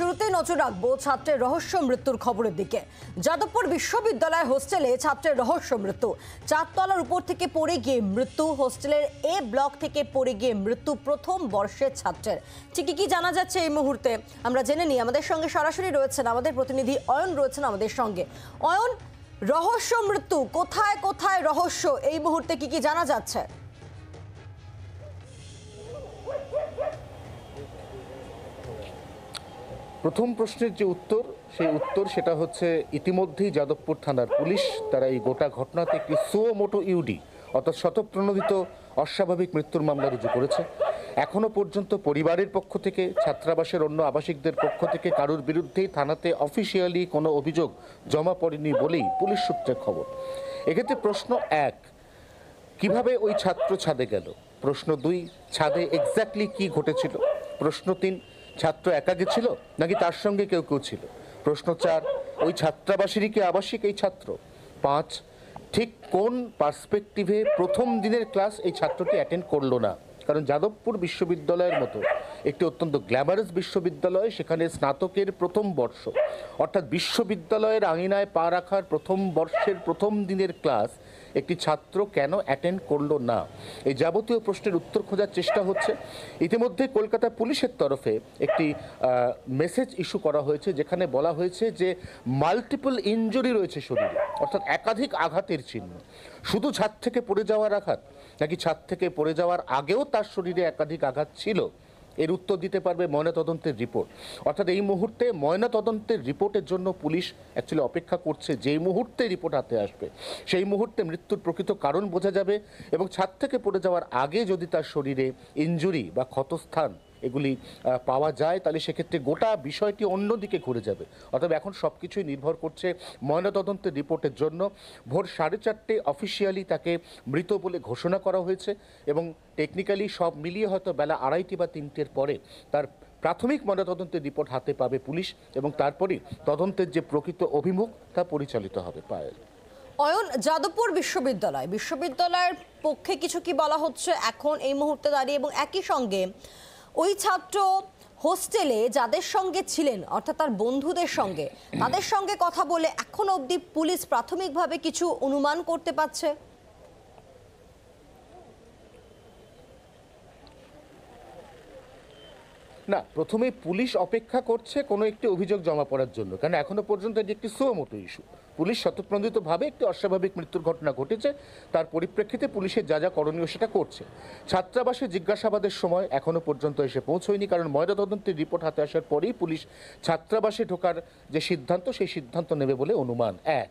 শুরুতেই নজর রাখব ছাত্রের রহস্য মৃত্যুর খবরের দিকে। যাদবপুর বিশ্ববিদ্যালয় হোস্টেলে ছাত্রের রহস্য মৃত্যু। চারতলার উপর থেকে পড়ে গিয়ে মৃত্যু, হোস্টেলের এ ব্লক থেকে পড়ে গিয়ে মৃত্যু প্রথম বর্ষের ছাত্রের। ঠিকই কি জানা যাচ্ছে এই মুহূর্তে? আমরা জেনে নিই, আমাদের সঙ্গে সরাসরি রয়েছেন আমাদের প্রতিনিধি অয়ন রয়েছেন আমাদের সঙ্গে। অয়ন, রহস্য মৃত্যু, কোথায় কোথায় রহস্য? এই মুহূর্তে কি কি জানা যাচ্ছে? প্রথম প্রশ্নের যে উত্তর, সেই উত্তর সেটা হচ্ছে ইতিমধ্যেই যাদবপুর থানার পুলিশ তারা এই গোটা ঘটনাতে একটি সুও মোটো ইউডি, অর্থাৎ শতপ্রণোদিত অস্বাভাবিক মৃত্যুর মামলা রুজু করেছে। এখনও পর্যন্ত পরিবারের পক্ষ থেকে, ছাত্রাবাসের অন্য আবাসিকদের পক্ষ থেকে কারুর বিরুদ্ধেই থানাতে অফিসিয়ালি কোনো অভিযোগ জমা পড়েনি বলেই পুলিশ সূত্রে খবর। এক্ষেত্রে প্রশ্ন এক, কীভাবে ওই ছাত্র ছাদে গেল? প্রশ্ন দুই, ছাদে এক্স্যাক্টলি কি ঘটেছিল? প্রশ্ন তিন ছাত্র একা গেছিল নাকি তার সঙ্গে কেউ কেউ ছিল? প্রশ্ন চার, ওই ছাত্রাবাসেরই কি আবাসিক এই ছাত্র? পাঁচ, ঠিক কোন পার্সপেক্টিভে প্রথম দিনের ক্লাস এই ছাত্রটি অ্যাটেন্ড করল না? কারণ যাদবপুর বিশ্ববিদ্যালয়ের মতো একটি অত্যন্ত গ্ল্যামারাস বিশ্ববিদ্যালয়, সেখানে স্নাতকের প্রথম বর্ষ, অর্থাৎ বিশ্ববিদ্যালয়ের আঙিনায় পা রাখার প্রথম বর্ষের প্রথম দিনের ক্লাস একটি ছাত্র কেন অ্যাটেন্ড করল না? এই যাবতীয় প্রশ্নের উত্তর খোঁজার চেষ্টা হচ্ছে। ইতিমধ্যে কলকাতা পুলিশের তরফে একটি মেসেজ ইস্যু করা হয়েছে, যেখানে বলা হয়েছে যে মাল্টিপল ইনজুরি রয়েছে শরীরে, অর্থাৎ একাধিক আঘাতের চিহ্ন। শুধু ছাদ থেকে পড়ে যাওয়ার আঘাত, নাকি ছাদ থেকে পড়ে যাওয়ার আগেও তার শরীরে একাধিক আঘাত ছিল? এর উত্তর দিতে পারবে ময়নাতদন্তের রিপোর্ট। অর্থাৎ এই মুহূর্তে ময়নাতদন্তের রিপোর্টের জন্য পুলিশ অ্যাকচুয়ালি অপেক্ষা করছে যেই মুহূর্তে রিপোর্ট হাতে আসবে। সেই মুহূর্তে মৃত্যুর প্রকৃত কারণ বোঝা যাবে এবং ছাদ থেকে পড়ে যাওয়ার আগে যদি তার শরীরে ইঞ্জুরি বা ক্ষতস্থান এগুলি পাওয়া যায়, তাহলে সেক্ষেত্রে গোটা বিষয়টি অন্যদিকে ঘুরে যাবে। অর্থাৎ এখন সব কিছুই নির্ভর করছে ময়নাতদন্তের রিপোর্টের জন্য। ভোর সাড়ে চারটে অফিসিয়ালি তাকে মৃত বলে ঘোষণা করা হয়েছে এবং টেকনিক্যালি সব মিলিয়ে হয়তো বেলা আড়াইটি বা তিনটের পরে তার প্রাথমিক ময়নাতদন্তের রিপোর্ট হাতে পাবে পুলিশ এবং তারপরেই তদন্তের যে প্রকৃত অভিমুখ তা পরিচালিত হবে পায়েল। অয়ন, যাদবপুর বিশ্ববিদ্যালয়। বিশ্ববিদ্যালয়ের পক্ষে কিছু কি বলা হচ্ছে? এখন এই মুহূর্তে দাঁড়িয়ে এবং একই সঙ্গে ওই ছাত্র হোস্টেলে যাদের সঙ্গে ছিলেন, অর্থাৎ তার বন্ধুদের সঙ্গে, তাদের সঙ্গে কথা বলে এখন অবধি পুলিশ প্রাথমিকভাবে কিছু অনুমান করতে পারছে? না প্রথমে পুলিশ অপেক্ষা করছে কোনো একটি অভিযোগ জমা পড়ার জন্য কারণ এখনও পর্যন্ত এটি একটি সুমোটো ইস্যু। পুলিশ স্বতঃপ্রণোদিতভাবে একটি অস্বাভাবিক মৃত্যুর ঘটনা ঘটেছে, তার পরিপ্রেক্ষিতে পুলিশের যা যা করণীয় সেটা করছে। ছাত্রাবাসে জিজ্ঞাসাবাদের সময় এখনও পর্যন্ত এসে পৌঁছয়নি, কারণ ময়নাতদন্তের রিপোর্ট হাতে আসার পরেই পুলিশ ছাত্রাবাসে ঢোকার যে সিদ্ধান্ত, সেই সিদ্ধান্ত নেবে বলে অনুমান। এক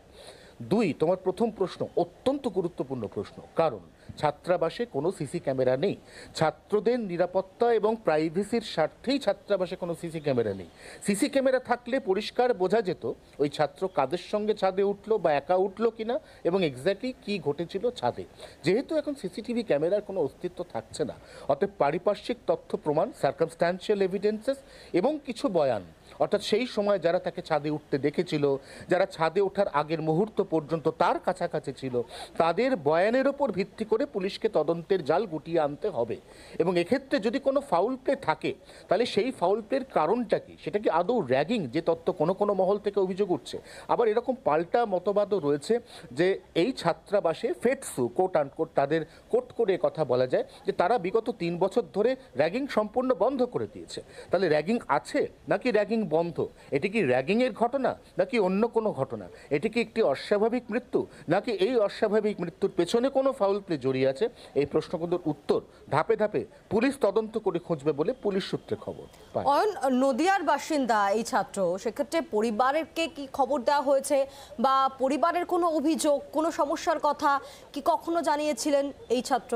দুই, তোমার প্রথম প্রশ্ন অত্যন্ত গুরুত্বপূর্ণ প্রশ্ন। কারণ, ছাত্রাবাসে কোনো সিসি ক্যামেরা নেই। ছাত্রদের নিরাপত্তা এবং প্রাইভেসির স্বার্থেই ছাত্রাবাসে কোনো সিসি ক্যামেরা নেই। সিসি ক্যামেরা থাকলে পরিষ্কার বোঝা যেত ওই ছাত্র কাদের সঙ্গে ছাদে উঠল বা একা উঠল কিনা এবং এক্স্যাক্টলি কি ঘটেছিল ছাদে। যেহেতু এখন সিসিটিভি ক্যামেরার কোনো অস্তিত্ব থাকছে না। অতএব পারিপার্শ্বিক তথ্য প্রমাণ সার্কামস্ট্যান্সিয়াল এভিডেন্সেস এবং কিছু বয়ান। অর্থাৎ সেই সময় যারা তাকে ছাদে উঠতে দেখেছিল, যারা ছাদে ওঠার আগের মুহূর্ত পর্যন্ত তার কাছাকাছি ছিল, তাদের বয়ানের ওপর ভিত্তি করে পুলিশকে তদন্তের জাল গুটিয়ে আনতে হবে। এবং এক্ষেত্রে যদি কোনো ফাউল প্লে থাকে, তাহলে সেই ফাউল প্লের কারণটা কি? সেটা কি আদৌ র্যাগিং যে তত্ত্ব কোনো কোনো মহল থেকে অভিযোগ উঠছে? আবার এরকম পাল্টা মতবাদও রয়েছে যে এই ছাত্রাবাসে ফেটসু কোট আনকোট তাদের কোট করে কথা বলা যায় যে তারা বিগত তিন বছর ধরে র্যাগিং সম্পূর্ণ বন্ধ করে দিয়েছে। তাহলে র্যাগিং আছে নাকি র্যাগিং বন্ধ। এটি কি র্যাগিংয়ের ঘটনা, নাকি অন্য কোনো ঘটনা? এটি কি একটি অস্বাভাবিক মৃত্যু, নাকি এই অস্বাভাবিক মৃত্যুর পেছনে কোনো ফাউল প্লে জড়িয়ে আছে? এই প্রশ্নগুলোর উত্তর ধাপে ধাপে পুলিশ তদন্ত করে খুঁজবে বলে পুলিশ সূত্রে খবর অয়ন, নদিয়ার বাসিন্দা এই ছাত্র, সেক্ষেত্রে পরিবারকে কি খবর দেওয়া হয়েছে বা পরিবারের কোনো অভিযোগ, কোনো সমস্যার কথা কি কখনো জানিয়েছিলেন এই ছাত্র?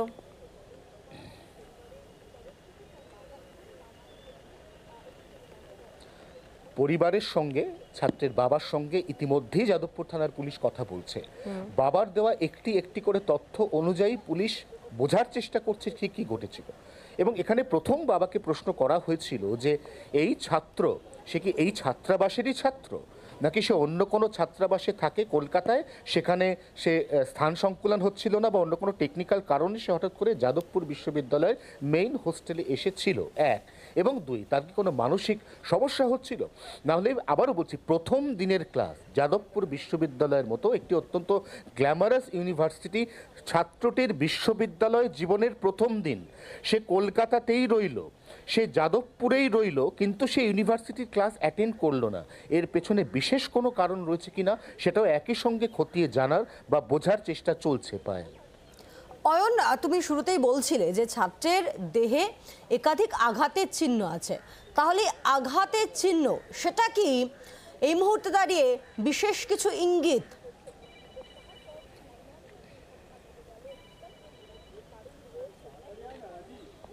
পরিবারের সঙ্গে ছাত্রের বাবার সঙ্গে ইতিমধ্যেই যাদবপুর থানার পুলিশ কথা বলছে। বাবার দেওয়া একটি একটি করে তথ্য অনুযায়ী পুলিশ বোঝার চেষ্টা করছে ঠিক কী ঘটেছিল। এবং এখানে প্রথম বাবাকে প্রশ্ন করা হয়েছিল যে এই ছাত্র সে কি এই ছাত্রাবাসেরই ছাত্র? নাকি সে অন্য কোনো ছাত্রাবাসে থাকে কলকাতায় সেখানে সে স্থান সংকুলন হচ্ছিল না বা অন্য কোনো টেকনিক্যাল কারণে সে হঠাৎ করে যাদবপুর বিশ্ববিদ্যালয়ের মেইন হোস্টেলে এসেছিল? এক। এবং দুই, তার কি কোনো মানসিক সমস্যা হচ্ছিল? নাহলে আবারও বলছি, প্রথম দিনের ক্লাস, যাদবপুর বিশ্ববিদ্যালয়ের মতো একটি অত্যন্ত গ্ল্যামারাস ইউনিভার্সিটি, ছাত্রটির বিশ্ববিদ্যালয় জীবনের প্রথম দিন। সে কলকাতাতেই রইল। সে যাদবপুরেই রইল, কিন্তু সে ইউনিভার্সিটির ক্লাস অ্যাটেন্ড করল না। এর পেছনে বিশেষ কোনো কারণ রয়েছে কিনা, সেটাও একই সঙ্গে খতিয়ে জানার বা বোঝার চেষ্টা চলছে পায় অয়ন, তুমি শুরুতেই বলছিলে যে ছাত্রের দেহে একাধিক আঘাতের চিহ্ন আছে। তাহলে আঘাতের চিহ্ন, সেটা কি? এই মুহূর্তে দাঁড়িয়ে বিশেষ কিছু ইঙ্গিত?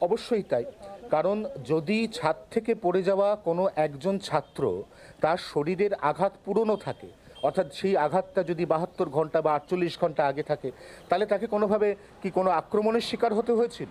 অবশ্যই তাই। কারণ যদি ছাদ থেকে পড়ে যাওয়া কোনো একজন ছাত্র তার শরীরের আঘাত পুরনো থাকে অর্থাৎ সেই আঘাতটা যদি বাহাত্তর ঘণ্টা বা আটচল্লিশ ঘণ্টা আগে থাকে, তাহলে তাকে কোনোভাবে কি কোনো আক্রমণের শিকার হতে হয়েছিল?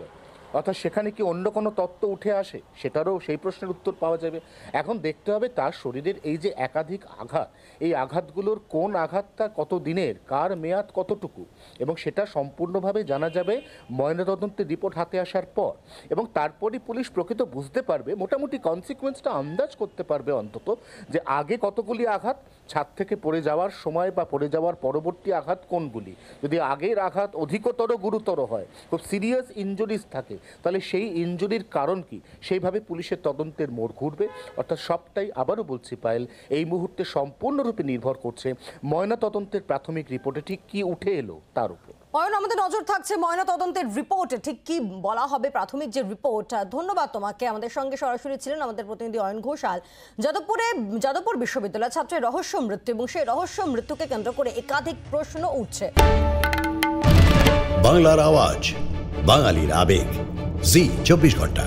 অর্থাৎ সেখানে কি অন্য কোনো তত্ত্ব উঠে আসে? সেটারও সেই প্রশ্নের উত্তর পাওয়া যাবে। এখন দেখতে হবে তার শরীরের এই যে একাধিক আঘাত, এই আঘাতগুলোর কোন আঘাতটা কত দিনের, কার মেয়াদ কতটুকু? এবং সেটা সম্পূর্ণভাবে জানা যাবে ময়নাতদন্তের রিপোর্ট হাতে আসার পর। এবং তারপরই পুলিশ প্রকৃত বুঝতে পারবে, মোটামুটি কনসিকুয়েন্সটা আন্দাজ করতে পারবে অন্তত, যে আগে কতগুলি আঘাত ছাদ থেকে পড়ে যাওয়ার সময় বা পড়ে যাওয়ার পরবর্তী আঘাত কোনগুলি? যদি আগের আঘাত অধিকতর গুরুতর হয়, খুব সিরিয়াস ইঞ্জুরিজ থাকে, তাহলে সেই ইঞ্জুরির কারণ কি? সেইভাবে পুলিশের তদন্তের মোড় ঘুরবে। অর্থাৎ সবটাই আবারও বলছি, পায়েল, এই মুহূর্তে সম্পূর্ণরূপে নির্ভর করছে ময়না তদন্তের প্রাথমিক রিপোর্টে ঠিক কি উঠে এলো তার উপর। অয়ন আমাদের নজর থাকছে ময়না তদন্তের রিপোর্টে। ঠিক কি বলা হবে প্রাথমিক যে রিপোর্ট? ধন্যবাদ তোমাকে। আমাদের সঙ্গে সরাসরি ছিলেন আমাদের প্রতিনিধি অয়ন ঘোষাল। যাদবপুরে, যাদবপুর বিশ্ববিদ্যালয় ছাত্রের রহস্য মৃত্যু এবং সেই রহস্য মৃত্যুকে কেন্দ্র করে একাধিক প্রশ্ন উঠছে। বাংলার আওয়াজ, বাঙালির আবেগ। জি, চব্বিশ ঘণ্টা।